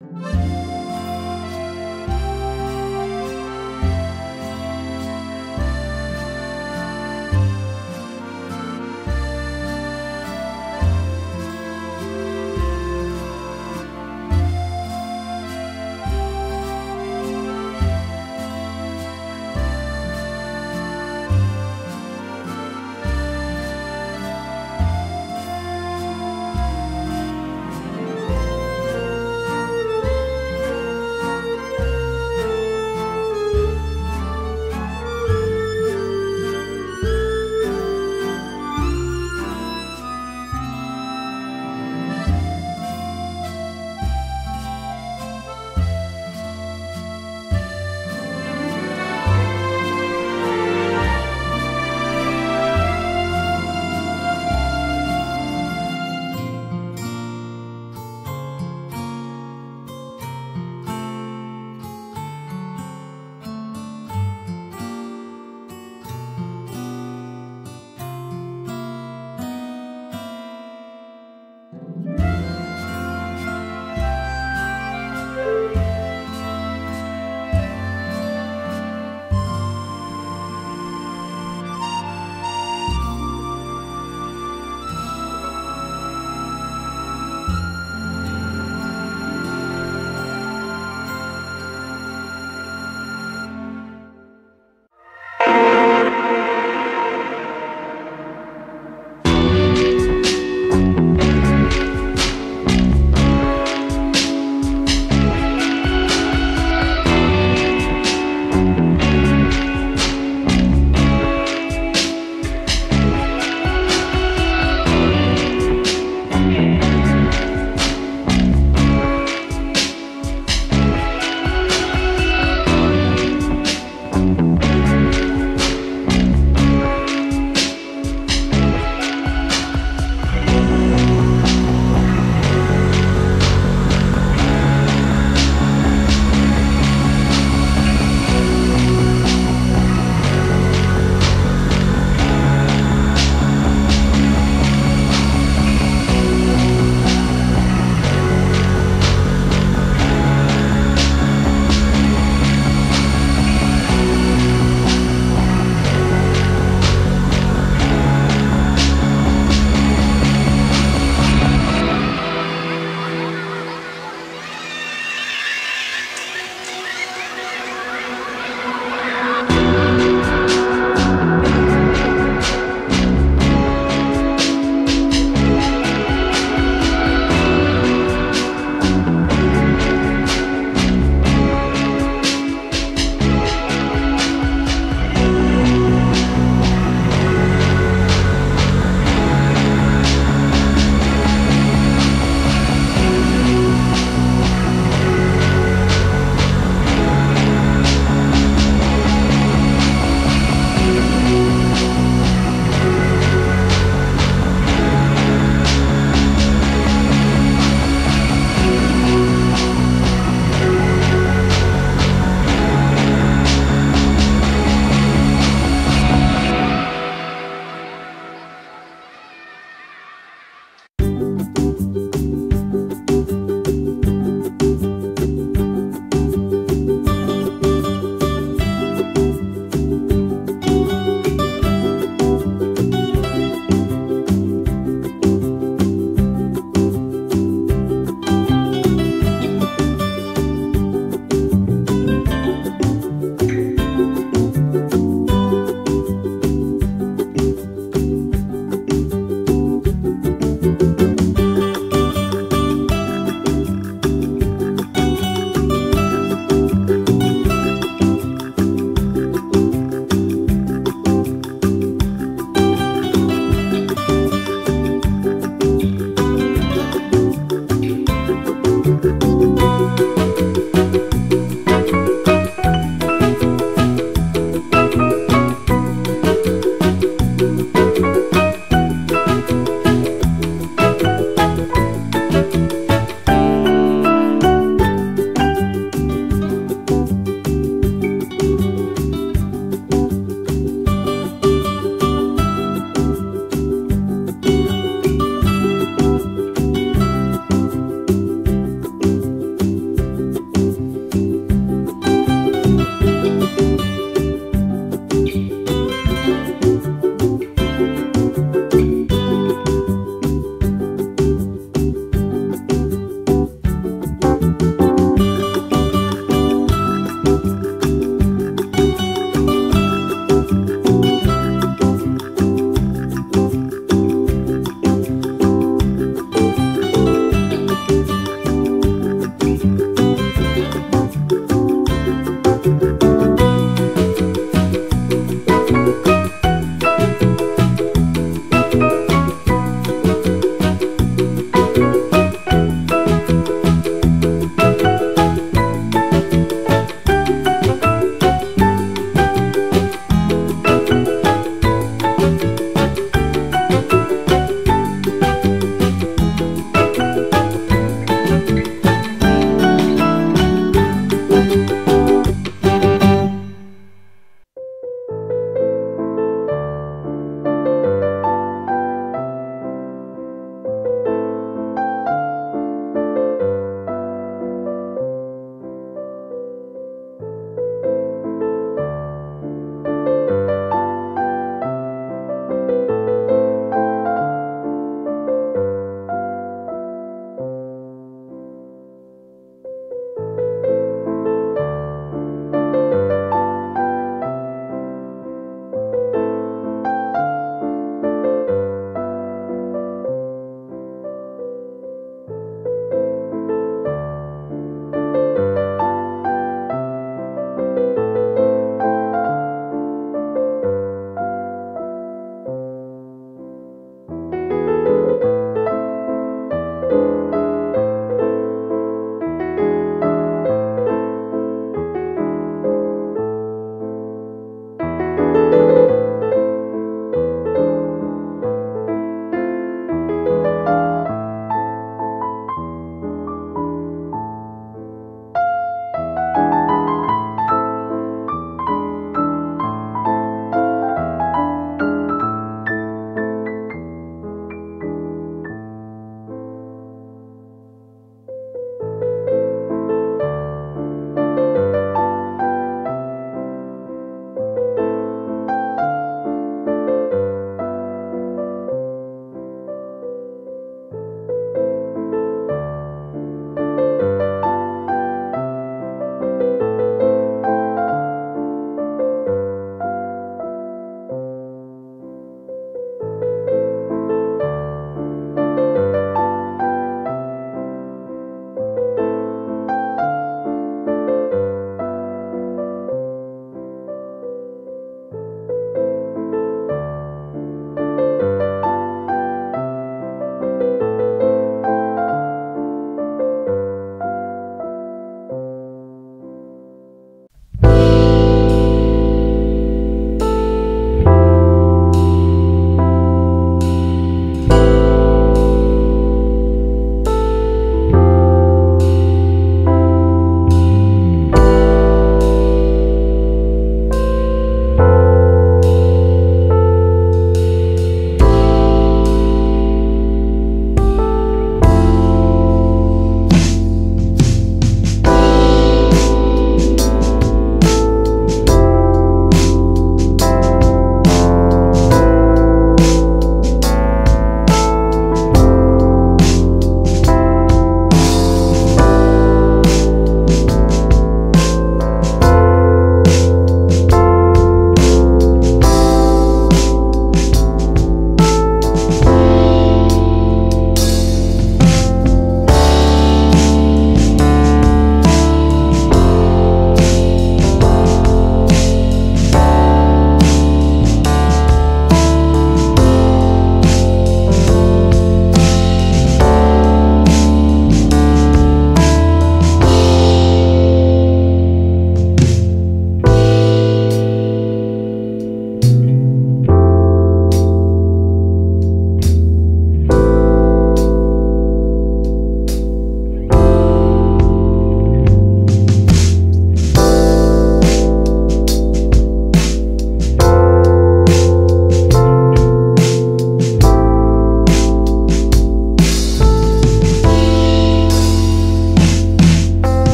Música